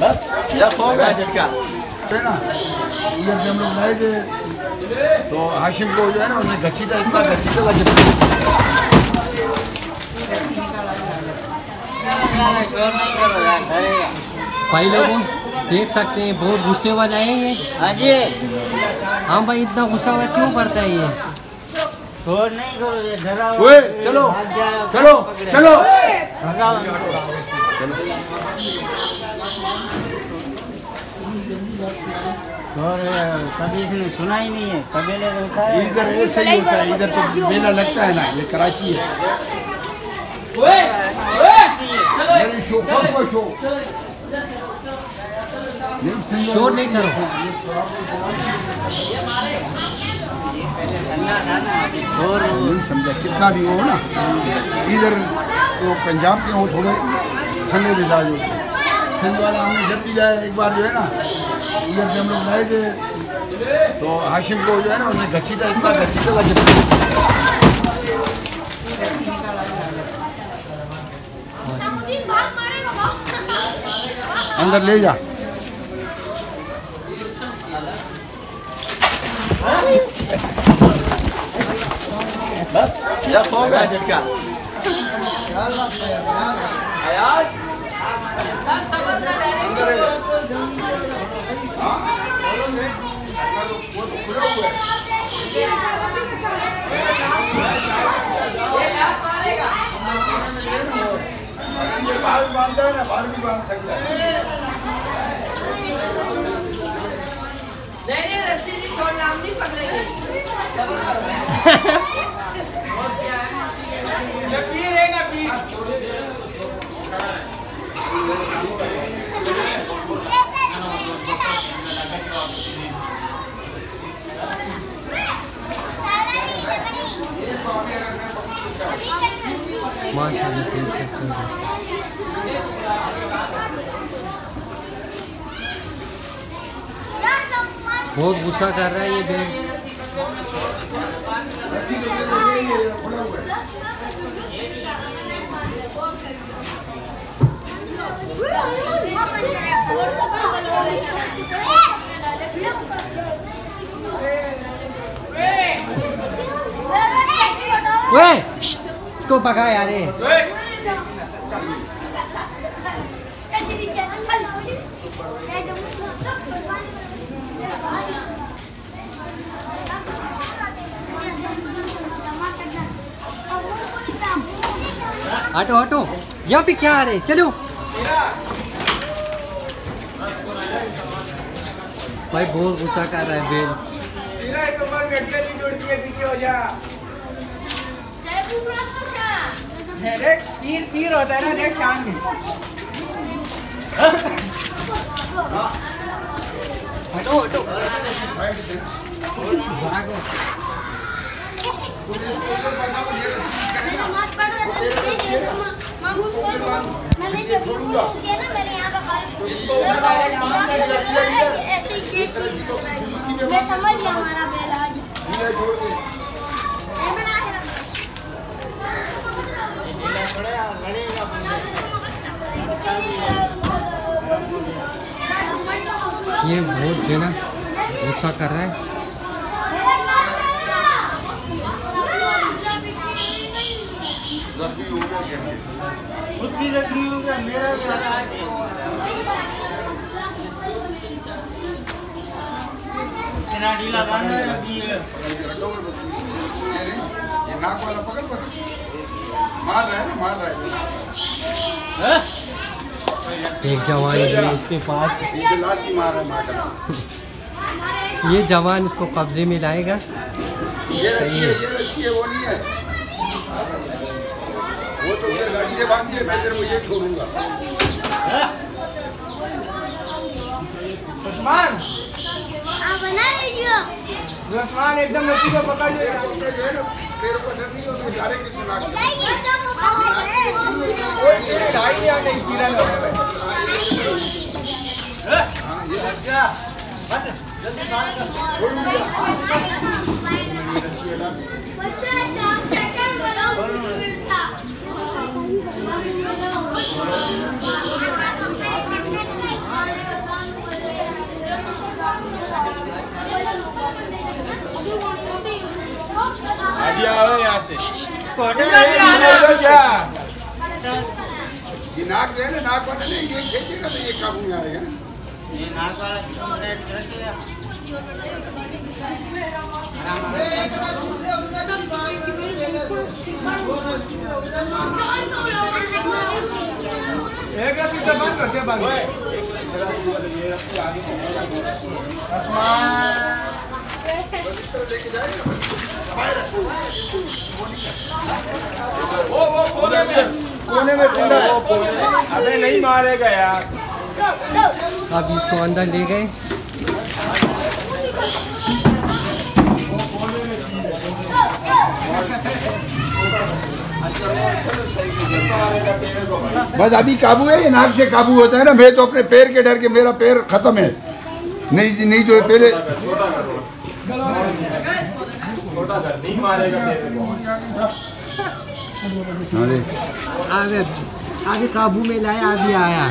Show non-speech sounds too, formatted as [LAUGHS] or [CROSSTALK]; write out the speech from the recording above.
बस या गया झटका हम लोग लाए थे तो हाशिम को जो है ना उन्हें घसीटा इतना घसीटा भाई लोगों देख सकते हैं बहुत गुस्से वाला है। ये हाँ भाई इतना गुस्सा हुआ क्यों करता है ये? शोर नहीं करो ये ओए, चलो, चलो चलो भगाओ। कभी इसने सुना ही नहीं है तबेले उठाया इधर ऐसा ही होता है इधर तो मेला लगता है ना ये कराची है मेरी शो को शो नहीं शोर नहीं करो था नहीं समझा, कितना भी हो ना, इधर तो पंजाब के हो, थोड़े ठंडे मिजाज हो। वाला हमने जब भी जाए, एक बार जो है ना, इधर से हम लोग लाए थे तो हाशिम को जो है ना, उन्हें घसीटा, इतना घसीटा भाग अंदर ले जा। बस या सो गया झटका यार बाहर बांधता है ना बाहर भी बाँध सकता है नहीं नहीं रस्सी नहीं छोड़ना हम नहीं पकड़ेंगे। [LAUGHS] [LAUGHS] [LAUGHS] पीर है ना पीर माशाल्लाह देख सकते हैं। बहुत गुस्सा कर रहा है ये बेल वे इसको पका यार ये। हटो हटो यहाँ पे क्या आ रहे चलो। भाई बहुत गुस्सा कर रहा है बेल। पीर पीर होता है ना देख शाम में हटो हटो मैंने यहाँ का चीज़ मैं समझ गया हमारा ये बहुत जो है ना गुस्सा कर रहा है। खुद भी जख्मी हो गया मेरा भी हाथ आ गया। इतना ढीला बांधा है अभी ये ये नाक वाला पकड़ पकड़ मार रहा है ना मार रहा है। एक जवान जो है इसके पास। ये लाठी मार रहा है मार ये जवान इसको कब्जे में लाएगा। ये रखिए ये रखिए वो नहीं है। वो तो उधर गाड़ी से बांधिए मैं तेरे को ये छोड़ूँगा। आप बना लीजिए रसमान एकदम रस्सी को पकड़ लीजिए पेड़ पर डर नहीं होते सारे किस्म लाग कोई चीज़ ढाई या नहीं कीड़ा लगा है हाँ ये लग गया बट जल्दी सारे का बोल दिया बच्चा चार सेकंड बनाओ मिलता आगे आओ यहाँ से। ये नाक जो है ना नाक वाला नहीं ये खींचेगा तो ये काबू में आएगा ना ये नाक वाला किलोमीटर रखेगा कोने में अबे नहीं मारेगा यार अब इसको अंदर ले गए। बस अभी काबू है ये नाक से काबू होता है ना मैं तो अपने पैर के डर के मेरा पैर खत्म है। नहीं नहीं तो पहले हाँ आगे आगे काबू में लाया अभी आया।